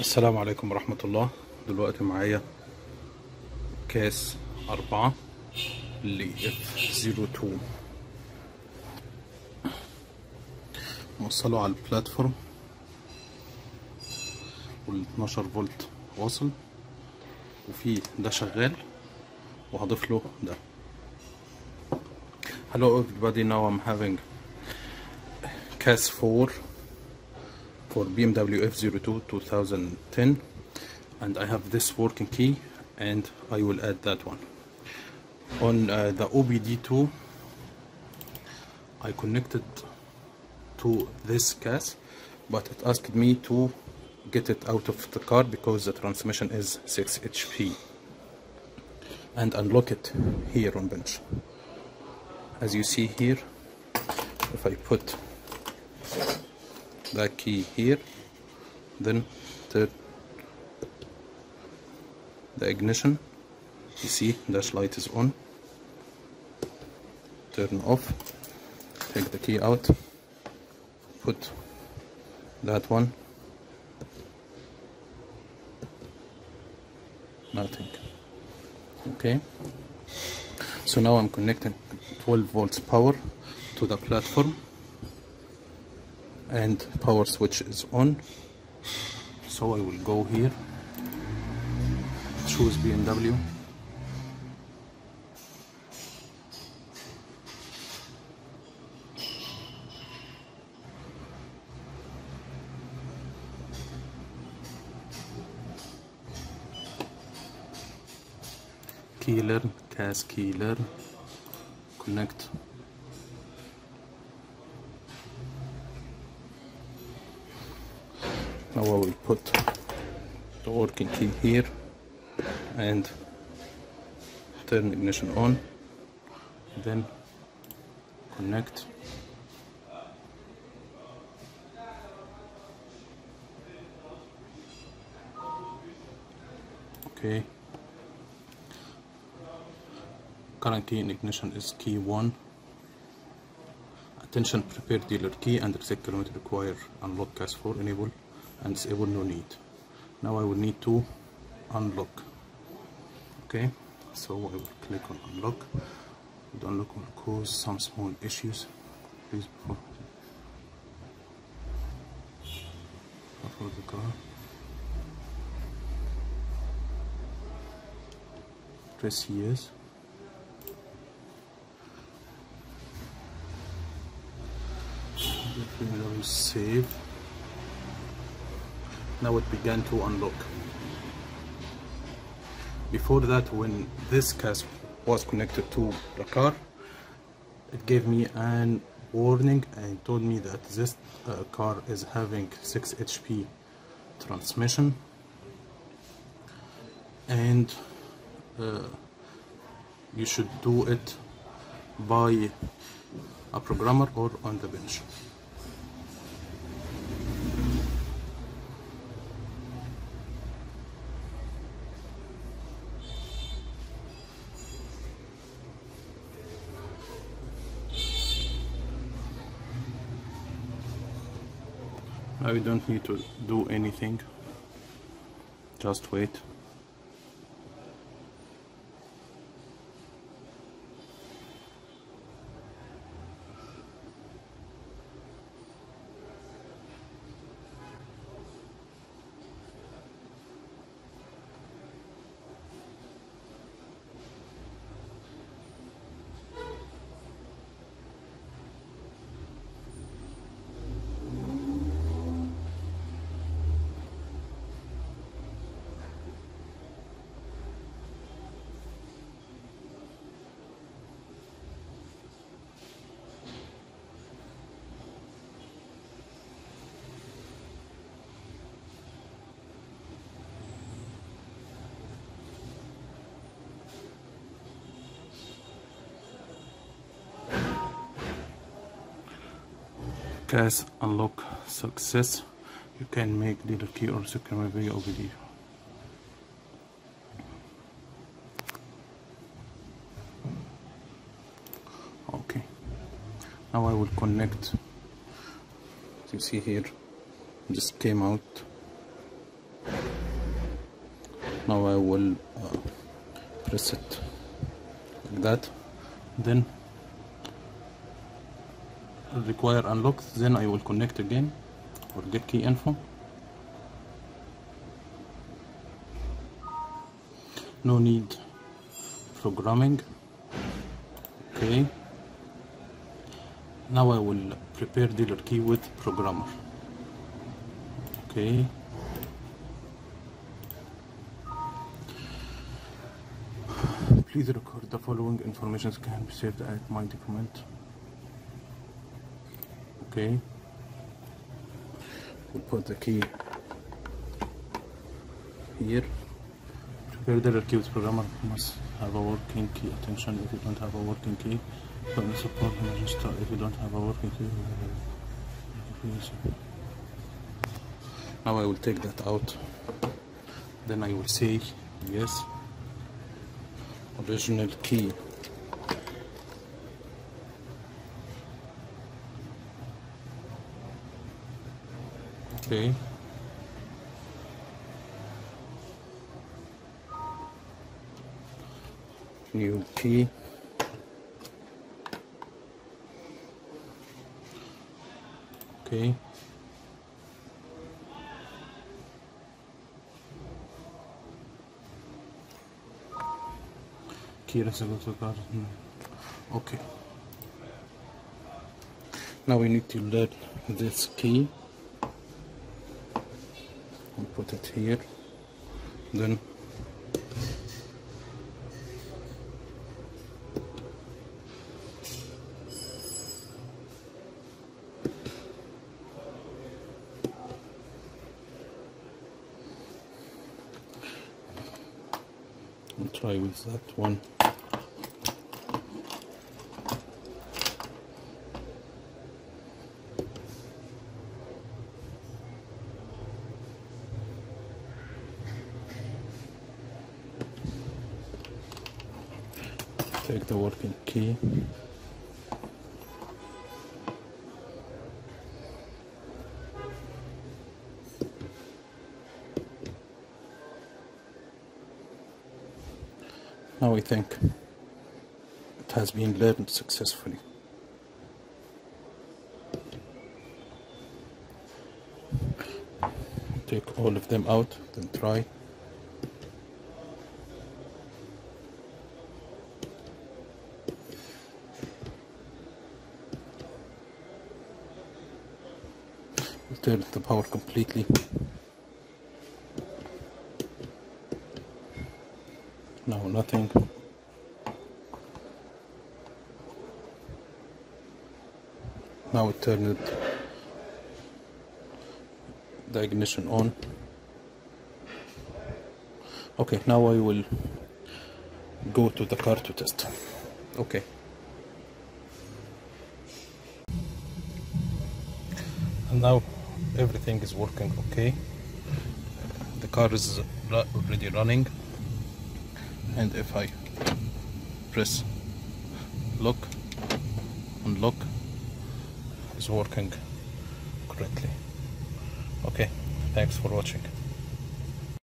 السلام عليكم ورحمة الله. دلوقتي معايا كاس أربعة ل F02 موصله على البلاتفورم. وال 12 فولت واصل. وفي ده شغال. وهضيف له ده. Hello everybody now I'm having CAS 4 for BMW F02 2010 and I have this working key and I will add that one. On uh, the OBD2 I connected to this CAS but it asked me to get it out of the car because the transmission is 6 HP and unlock it here on bench. As you see here if I put that key here then turn the ignition you see dash light is on. Turn off take the key out put that one. Nothing. Okay. So now I'm connecting 12 volts power to the platform and power switch is on. So I will go here choose BMW key learn CAS key connect now I will put the working key here and turn ignition on then connect. Okay. Current key in ignition is key 1 attention prepare dealer key and reset kilometer require unlock CAS 4 enable and disable no need. Now I will need to unlock. Okay so I will click on unlock. The unlock will cause some small issues. Please before the car. Press yes save now it began to unlock. Before that when this CAS was connected to the car it gave me an warning and told me that this uh, car is having 6 HP transmission. And uh, you should do it by a programmer or on the bench You don't need to do anything. Just wait CAS unlock success. You can make dealer key or secure via OBD okay. Now I will connect. You see here just came out. Now I will uh, press it like that. Then require unlock then I will connect again or get key info. No need programming. Okay. Now I will prepare dealer key with programmer. Okay. Please record the following information can be saved at my document okay. We'll put the key here. Prepare the key programmer must have a working key attention if you don't have a working key don't support and register if you don't have a working key now I will take that out. Then I will say yes. Original key okay new key okay key resolution card okay now we need to learn this key put it here. Then. I'll try with that one take the working key. Now we think it has been learned successfully. Take all of them out then try turn the power completely. No nothing. Now we turn it the ignition on. Okay now I will go to the car to test. Okay. And now everything is working okay. The car is already running. And if I press lock unlock is working correctly. Okay thanks for watching